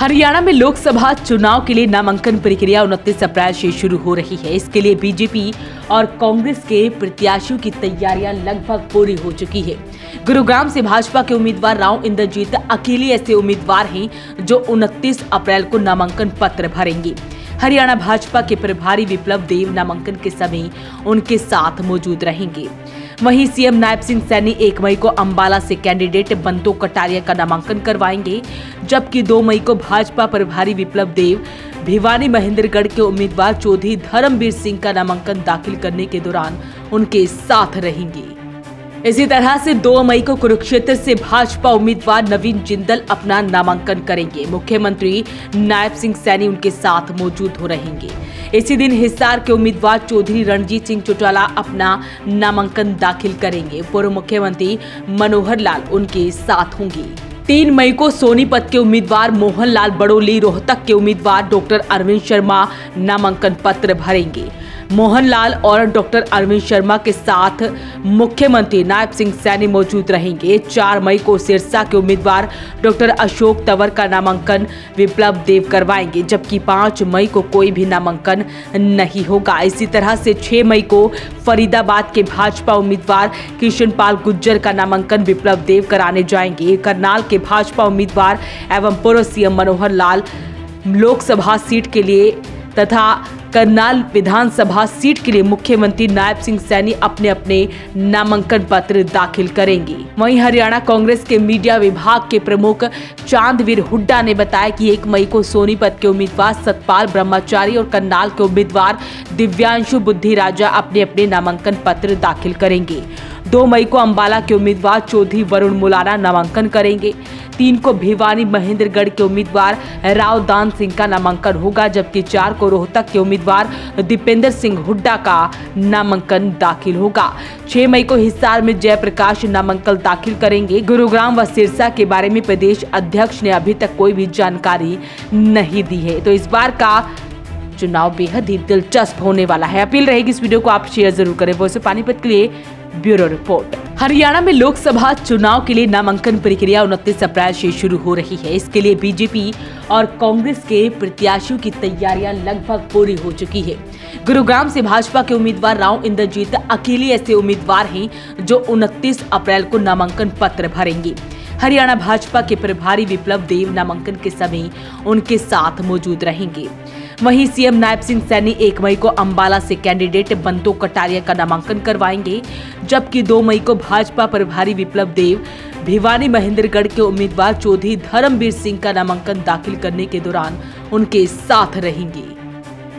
हरियाणा में लोकसभा चुनाव के लिए नामांकन प्रक्रिया उनतीस अप्रैल से शुरू हो रही है। इसके लिए बीजेपी और कांग्रेस के प्रत्याशियों की तैयारियाँ लगभग पूरी हो चुकी है। गुरुग्राम से भाजपा के उम्मीदवार राव इंद्रजीत अकेले ऐसे उम्मीदवार हैं जो 29 अप्रैल को नामांकन पत्र भरेंगे। हरियाणा भाजपा के प्रभारी विप्लव देव नामांकन के समय उनके साथ मौजूद रहेंगे। वहीं सीएम नायब सिंह सैनी एक मई को अंबाला से कैंडिडेट बंतो कटारिया का नामांकन करवाएँगे, जबकि दो मई को भाजपा प्रभारी विप्लव देव, भिवानी महेंद्रगढ़ के उम्मीदवार चौधरी धर्मवीर सिंह का नामांकन दाखिल करने के दौरान उनके साथ रहेंगे। इसी तरह से 2 मई को कुरुक्षेत्र से भाजपा उम्मीदवार नवीन जिंदल अपना नामांकन करेंगे। मुख्यमंत्री नायब सिंह सैनी उनके साथ मौजूद हो रहेंगे। इसी दिन हिसार के उम्मीदवार चौधरी रणजीत सिंह चौटाला अपना नामांकन दाखिल करेंगे। पूर्व मुख्यमंत्री मनोहर लाल उनके साथ होंगे। तीन मई को सोनीपत के उम्मीदवार मोहनलाल बड़ोली रोहतक के उम्मीदवार डॉक्टर अरविंद शर्मा नामांकन पत्र भरेंगे। मोहनलाल और डॉक्टर अरविंद शर्मा के साथ मुख्यमंत्री नायब सिंह सैनी मौजूद रहेंगे। चार मई को सिरसा के उम्मीदवार डॉक्टर अशोक तंवर का नामांकन विप्लव देव करवाएँगे, जबकि पाँच मई को कोई भी नामांकन नहीं होगा। इसी तरह से छह मई को फरीदाबाद के भाजपा उम्मीदवार कृष्ण पाल गुज्जर का नामांकन विप्लव देव कराने जाएँगे। करनाल के भाजपा उम्मीदवार एवं पूर्व सीएम मनोहर लाल लोकसभा सीट के लिए तथा करनाल विधानसभा सीट के लिए मुख्यमंत्री नायब सिंह सैनी अपने अपने नामांकन पत्र दाखिल करेंगे। वहीं हरियाणा कांग्रेस के मीडिया विभाग के प्रमुख चांदवीर हुड्डा ने बताया कि एक मई को सोनीपत के उम्मीदवार सतपाल ब्रह्मचारी और करनाल के उम्मीदवार दिव्यांशु बुद्धि राजा अपने अपने नामांकन पत्र दाखिल करेंगे। दो मई को अंबाला के उम्मीदवार चौधरी वरुण मुलाना नामांकन करेंगे। तीन को भिवानी महेंद्रगढ़ के उम्मीदवार राव दान सिंह का नामांकन होगा, जबकि चार को रोहतक के उम्मीदवार दीपेंद्र सिंह हुड्डा का नामांकन दाखिल होगा। छह मई को हिसार में जयप्रकाश नामांकन दाखिल करेंगे। गुरुग्राम व सिरसा के बारे में प्रदेश अध्यक्ष ने अभी तक कोई भी जानकारी नहीं दी है। तो इस बार का चुनाव बेहद ही दिलचस्प होने वाला है। अपील रहेगी इस वीडियो को आप शेयर ज़रूर करें। वो पानीपत के लिए ब्यूरो रिपोर्ट। हरियाणा में लोकसभा चुनाव के लिए नामांकन प्रक्रिया उनतीस अप्रैल से शुरू हो रही है। इसके लिए बीजेपी और कांग्रेस के प्रत्याशियों की तैयारियाँ लगभग पूरी हो चुकी है। गुरुग्राम से भाजपा के उम्मीदवार राव इंद्रजीत अकेले ऐसे उम्मीदवार हैं जो 29 अप्रैल को नामांकन पत्र भरेंगे। हरियाणा भाजपा के प्रभारी विप्लव देव नामांकन के समय उनके साथ मौजूद रहेंगे। वहीं सीएम नायब सिंह सैनी एक मई को अंबाला से कैंडिडेट बंतो कटारिया का नामांकन करवाएँगे, जबकि दो मई को भाजपा प्रभारी विप्लव देव, भिवानी महेंद्रगढ़ के उम्मीदवार चौधरी धर्मवीर सिंह का नामांकन दाखिल करने के दौरान उनके साथ रहेंगे।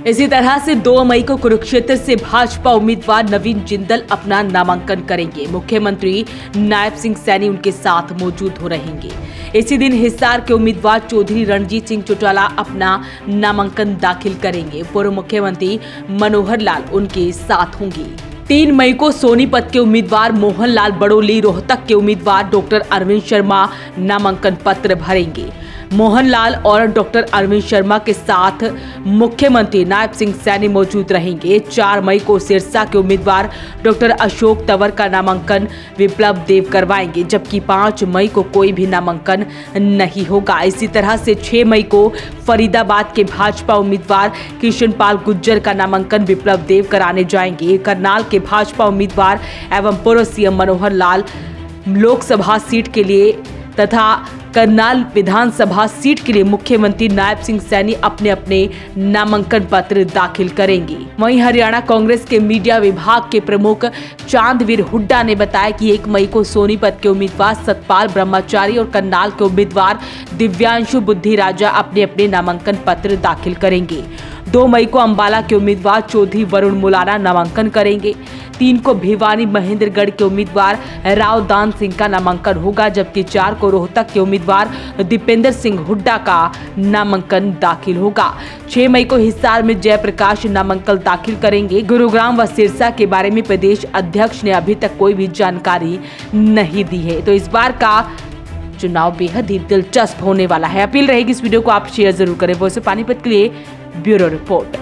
इसी तरह से 2 मई को कुरुक्षेत्र से भाजपा उम्मीदवार नवीन जिंदल अपना नामांकन करेंगे। मुख्यमंत्री नायब सिंह सैनी उनके साथ मौजूद हो रहेंगे। इसी दिन हिसार के उम्मीदवार चौधरी रणजीत सिंह चौटाला अपना नामांकन दाखिल करेंगे। पूर्व मुख्यमंत्री मनोहर लाल उनके साथ होंगे। तीन मई को सोनीपत के उम्मीदवार मोहनलाल बड़ोली रोहतक के उम्मीदवार डॉक्टर अरविंद शर्मा नामांकन पत्र भरेंगे। मोहनलाल और डॉक्टर अरविंद शर्मा के साथ मुख्यमंत्री नायब सिंह सैनी मौजूद रहेंगे। चार मई को सिरसा के उम्मीदवार डॉक्टर अशोक तंवर का नामांकन विप्लव देव करवाएँगे, जबकि पाँच मई को कोई भी नामांकन नहीं होगा। इसी तरह से छह मई को फरीदाबाद के भाजपा उम्मीदवार कृष्ण पाल गुज्जर का नामांकन विप्लव देव कराने जाएँगे। करनाल के भाजपा उम्मीदवार एवं पूर्व सीएम मनोहर लाल लोकसभा सीट के लिए तथा करनाल विधानसभा सीट के लिए मुख्यमंत्री नायब सिंह सैनी अपने अपने नामांकन पत्र दाखिल करेंगे। वहीं हरियाणा कांग्रेस के मीडिया विभाग के प्रमुख चांदवीर हुड्डा ने बताया कि एक मई को सोनीपत के उम्मीदवार सतपाल ब्रह्मचारी और करनाल के उम्मीदवार दिव्यांशु बुद्धि राजा अपने अपने नामांकन पत्र दाखिल करेंगे। दो मई को अंबाला के उम्मीदवार चौधरी वरुण मुलाना नामांकन करेंगे। तीन को भिवानी महेंद्रगढ़ के उम्मीदवार राव दान सिंह का नामांकन होगा, जबकि चार को रोहतक के उम्मीदवार दीपेंद्र सिंह हुड्डा का नामांकन दाखिल होगा। छह मई को हिसार में जयप्रकाश नामांकन दाखिल करेंगे। गुरुग्राम व सिरसा के बारे में प्रदेश अध्यक्ष ने अभी तक कोई भी जानकारी नहीं दी है। तो इस बार का चुनाव बेहद ही दिलचस्प होने वाला है। अपील रहेगी इस वीडियो को आप शेयर ज़रूर करें। वो पानीपत के लिए ब्यूरो रिपोर्ट